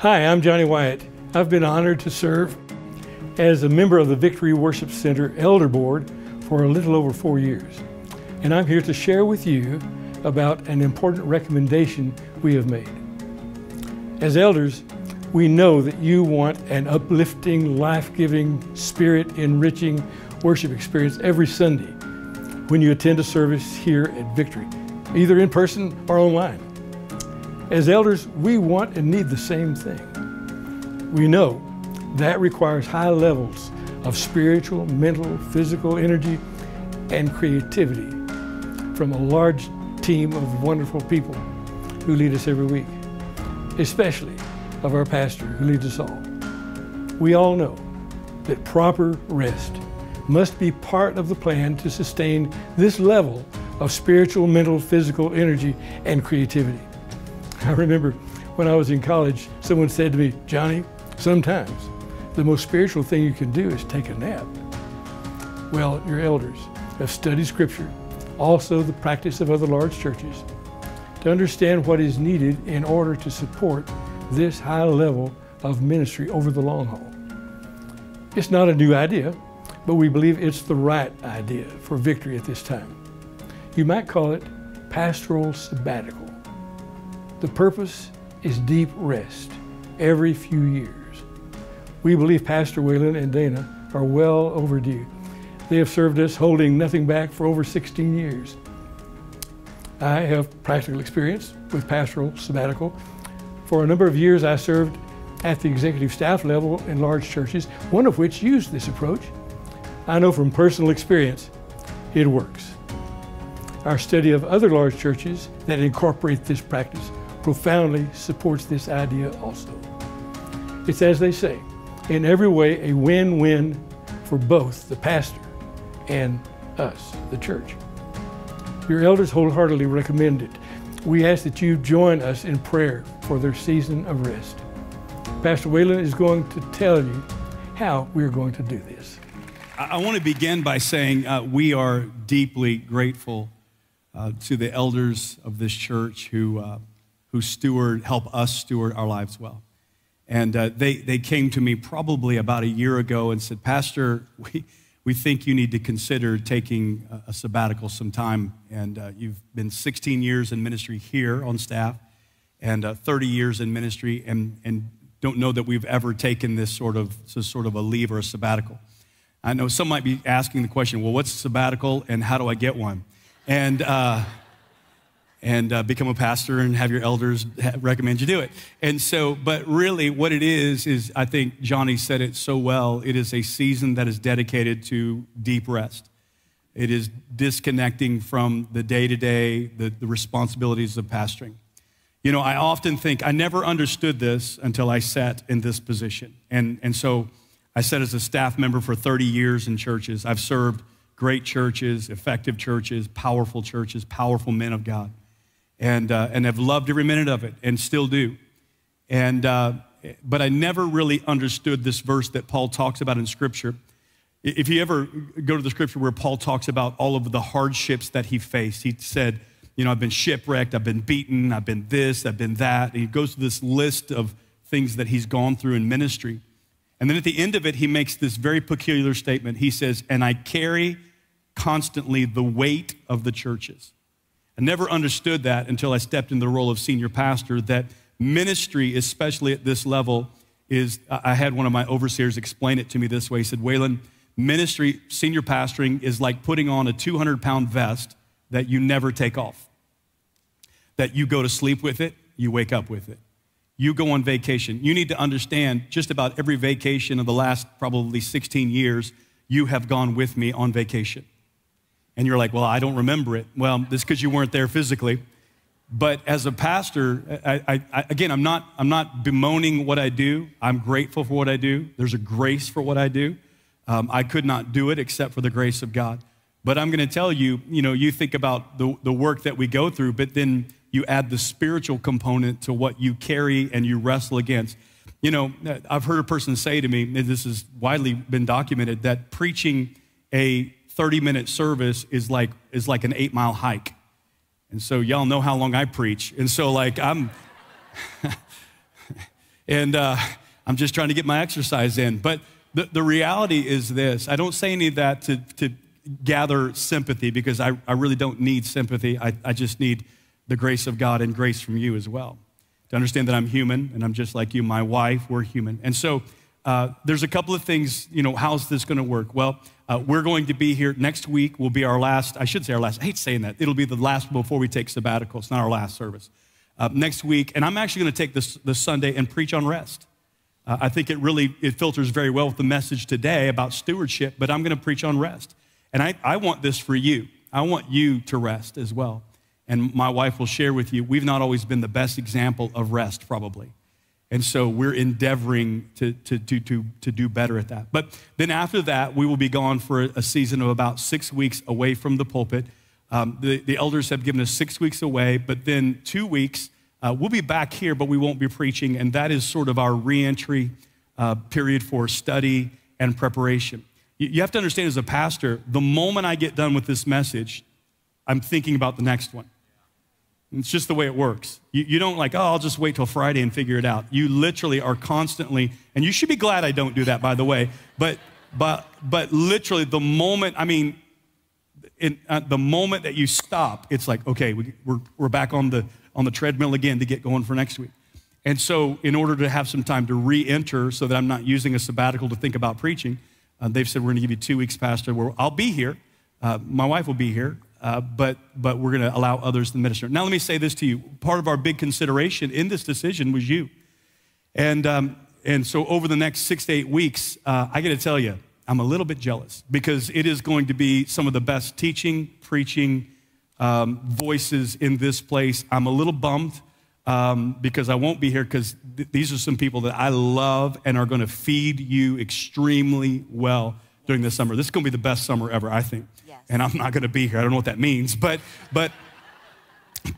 Hi, I'm Johnny Wyatt. I've been honored to serve as a member of the Victory Worship Center Elder Board for a little over four years. And I'm here to share with you about an important recommendation we have made. As elders, we know that you want an uplifting, life giving, spirit enriching worship experience every Sunday when you attend a service here at Victory, either in person or online. As elders, we want and need the same thing. We know that requires high levels of spiritual, mental, physical energy and creativity from a large team of wonderful people who lead us every week, especially of our pastor who leads us all. We all know that proper rest must be part of the plan to sustain this level of spiritual, mental, physical energy and creativity. I remember when I was in college, someone said to me, Johnny, sometimes the most spiritual thing you can do is take a nap. Well, your elders have studied Scripture, also the practice of other large churches, to understand what is needed in order to support this high level of ministry over the long haul. It's not a new idea, but we believe it's the right idea for victory at this time. You might call it pastoral sabbatical. The purpose is deep rest every few years. We believe Pastor Waylon and Dana are well overdue. They have served us holding nothing back for over 16 years. I have practical experience with pastoral sabbatical. For a number of years, I served at the executive staff level in large churches, one of which used this approach. I know from personal experience it works. Our study of other large churches that incorporate this practice profoundly supports this idea also. It's as they say, in every way a win-win for both the pastor and us, the church. Your elders wholeheartedly recommend it. We ask that you join us in prayer for their season of rest. Pastor Waylon is going to tell you how we're going to do this. I want to begin by saying uh, we are deeply grateful uh, to the elders of this church who, uh, who steward, help us steward our lives well. And uh, they, they came to me probably about a year ago and said, Pastor, we, we think you need to consider taking a, a sabbatical some And uh, you've been 16 years in ministry here on staff and uh, 30 years in ministry and, and don't know that we've ever taken this sort of, this sort of a leave or a sabbatical. I know some might be asking the question, well, what's a sabbatical and how do I get one? And, uh, and uh, become a pastor and have your elders recommend you do it. And so, but really, what it is, is I think Johnny said it so well. It is a season that is dedicated to deep rest. It is disconnecting from the day to day, the responsibilities of pastoring. You know, I often think I never understood this until I sat in this position. And, and so I sat as a staff member for 30 years in churches. I've served great churches, effective churches, powerful churches, powerful men of God and, uh, and have loved every minute of it and still do. And, uh, but I never really understood this verse that Paul talks about in Scripture. If you ever go to the Scripture where Paul talks about all of the hardships that he faced, he said, You know, I've been shipwrecked, I've been beaten, I've been this, I've been that. And he goes through this list of things that he's gone through in ministry. And then at the end of it, he makes this very peculiar statement. He says, And I carry constantly the weight of the churches. I never understood that until I stepped in the role of senior pastor that ministry, especially at this level, is I had one of my overseers explain it to me this way. He said, Waylon, ministry, senior pastoring is like putting on a 200 pound vest that you never take off. That you go to sleep with it, you wake up with it. You go on vacation. You need to understand just about every vacation of the last probably 16 years, you have gone with me on vacation and you're like, well, I don't remember it. Well, this because you weren't there physically. But as a pastor, I, I, again, I'm not, I'm not bemoaning what I do. I'm grateful for what I do. There's a grace for what I do. Um, I could not do it except for the grace of God. But I'm going to tell you, you know, you think about the, the work that we go through, but then you add the spiritual component to what you carry and you wrestle against. You know, I've heard a person say to me, and this has widely been documented, that preaching a 30 minute service is like, is like an eight mile hike. And so y'all know how long I preach. And so, like, I'm, And uh, I'm just trying to get my exercise in. But the, the reality is this I don't say any of that to, to gather sympathy because I, I really don't need sympathy. I, I just need the grace of God and grace from you as well. To understand that I'm human and I'm just like you, my wife, we're human. And so uh, there's a couple of things, you know, how's this going to work? Well, uh, we're going to be here next week, will be our last, I should say our last, I hate saying that. It'll be the last before we take sabbatical. It's not our last service. Uh, next week, and I'm actually going to take this, this Sunday and preach on rest. Uh, I think it really it filters very well with the message today about stewardship, but I'm going to preach on rest. And I, I want this for you. I want you to rest as well. And my wife will share with you, we've not always been the best example of rest, probably. And so we're endeavoring to, to, to, to, to do better at that. But then after that, we will be gone for a season of about six weeks away from the pulpit. Um, the, the elders have given us six weeks away, but then two weeks, uh, we'll be back here, but we won't be preaching. And that is sort of our reentry uh, period for study and preparation. You, you have to understand as a pastor, the moment I get done with this message, I'm thinking about the next one. It's just the way it works. You, you, don't like, oh, I'll just wait till Friday and figure it out. You literally are constantly, and you should be glad I don't do that, by the way. But, but, but literally, the moment, I mean, in, uh, the moment that you stop, it's like, okay, we, we're, we're back on the, on the treadmill again to get going for next week. And so, in order to have some time to re enter so that I'm not using a sabbatical to think about preaching, uh, they've said, we're going to give you two weeks, Pastor, where I'll be here. Uh, my wife will be here uh, but, but we're going to allow others to minister. Now, let me say this to you. Part of our big consideration in this decision was you. And, um, and so, over the next six to eight weeks, uh, I got to tell you, I'm a little bit jealous because it is going to be some of the best teaching, preaching um, voices in this place. I'm a little bummed um, because I won't be here because th- these are some people that I love and are going to feed you extremely well during this summer. This is going to be the best summer ever, I think and I'm not going to be here. I don't know what that means, but but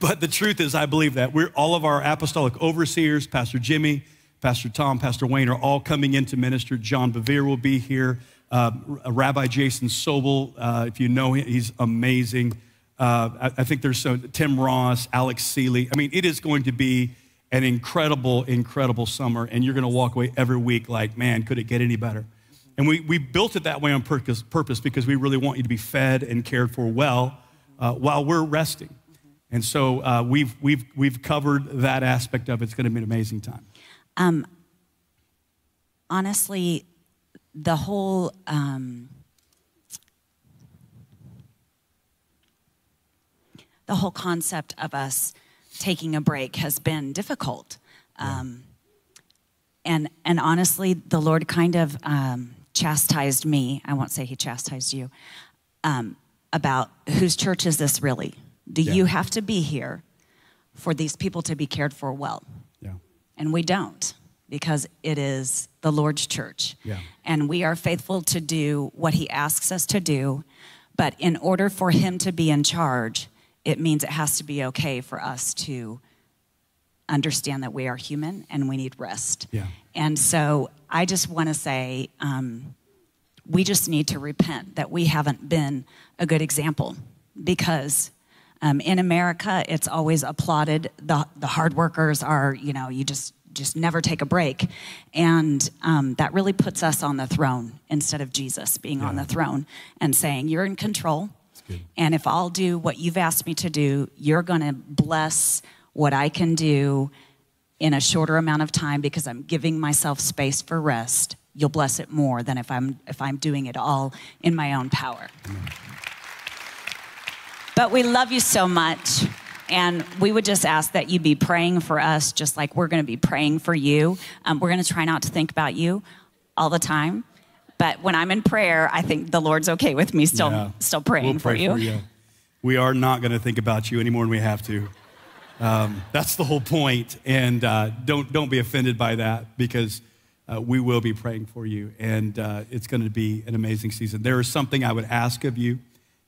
but the truth is, I believe that we're all of our apostolic overseers, Pastor Jimmy, Pastor Tom, Pastor Wayne, are all coming in to minister. John Bevere will be here. Uh, Rabbi Jason Sobel, uh, if you know him, he's amazing. Uh, I, I, think there's some, Tim Ross, Alex Seeley. I mean, it is going to be an incredible, incredible summer, and you're going to walk away every week like, man, could it get any better? And we, we built it that way on purpose, purpose because we really want you to be fed and cared for well uh, while we're resting. And so uh, we've, we've, we've covered that aspect of it. It's going to be an amazing time. Um, honestly, the whole um, the whole concept of us taking a break has been difficult. Um, and and honestly, the Lord kind of um, chastised me, I won't say he chastised you, um, about whose church is this really? Do yeah. you have to be here for these people to be cared for well? Yeah. And we don't because it is the Lord's church. Yeah. And we are faithful to do what he asks us to do. But in order for him to be in charge, it means it has to be okay for us to understand that we are human and we need rest. Yeah. And so I just want to say um, we just need to repent that we haven't been a good example because um, in America, it's always applauded. The, the hard workers are, you know, you just just never take a break. And um, that really puts us on the throne instead of Jesus being yeah. on the throne and saying, You're in control. And if I'll do what you've asked me to do, you're going to bless what I can do in a shorter amount of time because I'm giving myself space for rest, you'll bless it more than if I'm if I'm doing it all in my own power. But we love you so much. And we would just ask that you be praying for us, just like we're going to be praying for you. Um, we're going to try not to think about you all the time. But when I'm in prayer, I think the Lord's okay with me still, yeah. still praying we'll for, you. for you. We are not going to think about you any more than we have to. Um, that's the whole point. And uh, don't, don't be offended by that because uh, we will be praying for you. And uh, it's going to be an amazing season. There is something I would ask of you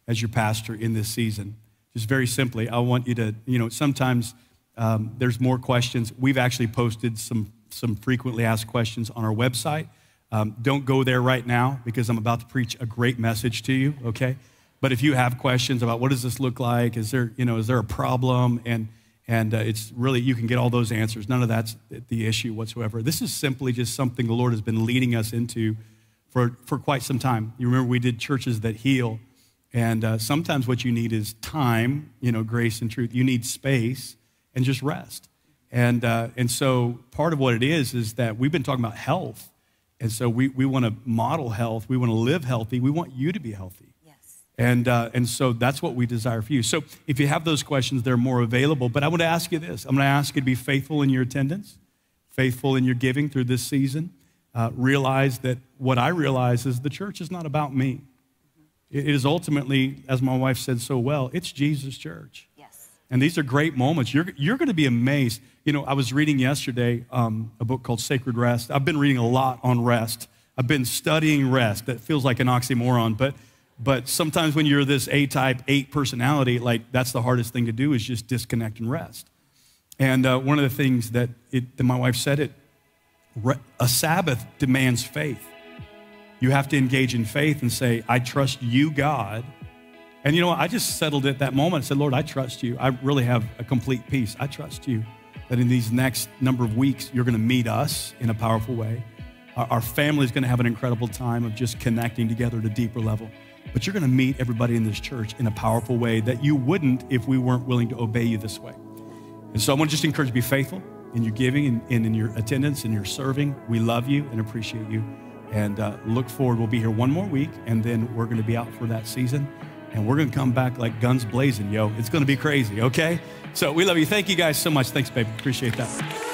as your pastor in this season. Just very simply, I want you to, you know, sometimes um, there's more questions. We've actually posted some, some frequently asked questions on our website. Um, don't go there right now because I'm about to preach a great message to you, okay? But if you have questions about what does this look like, is there, you know, is there a problem? And And uh, it's really, you can get all those answers. None of that's the issue whatsoever. This is simply just something the Lord has been leading us into for, for quite some time. You remember we did churches that heal. And uh, sometimes what you need is time, you know, grace and truth. You need space and just rest. And, uh, and so part of what it is is that we've been talking about health. And so we, we want to model health. We want to live healthy. We want you to be healthy. And, uh, and so that's what we desire for you. So if you have those questions, they're more available. But I want to ask you this I'm going to ask you to be faithful in your attendance, faithful in your giving through this season. Uh, realize that what I realize is the church is not about me. It is ultimately, as my wife said so well, it's Jesus' church. Yes. And these are great moments. You're, you're going to be amazed. You know, I was reading yesterday um, a book called Sacred Rest. I've been reading a lot on rest. I've been studying rest. That feels like an oxymoron, but but sometimes when you're this A type, eight personality, like that's the hardest thing to do is just disconnect and rest. And uh, one of the things that, it, that my wife said it, a Sabbath demands faith. You have to engage in faith and say, I trust you, God. And you know what? I just settled it that moment. I said, Lord, I trust you. I really have a complete peace. I trust you that in these next number of weeks, you're going to meet us in a powerful way. Our, our family is going to have an incredible time of just connecting together at a deeper level but you're going to meet everybody in this church in a powerful way that you wouldn't if we weren't willing to obey you this way. And so I want to just encourage you to be faithful in your giving and, and in your attendance and your serving. We love you and appreciate you. And uh, look forward. We'll be here one more week, and then we're going to be out for that season. And we're going to come back like guns blazing, yo. It's going to be crazy, okay? So we love you. Thank you guys so much. Thanks, baby. Appreciate that.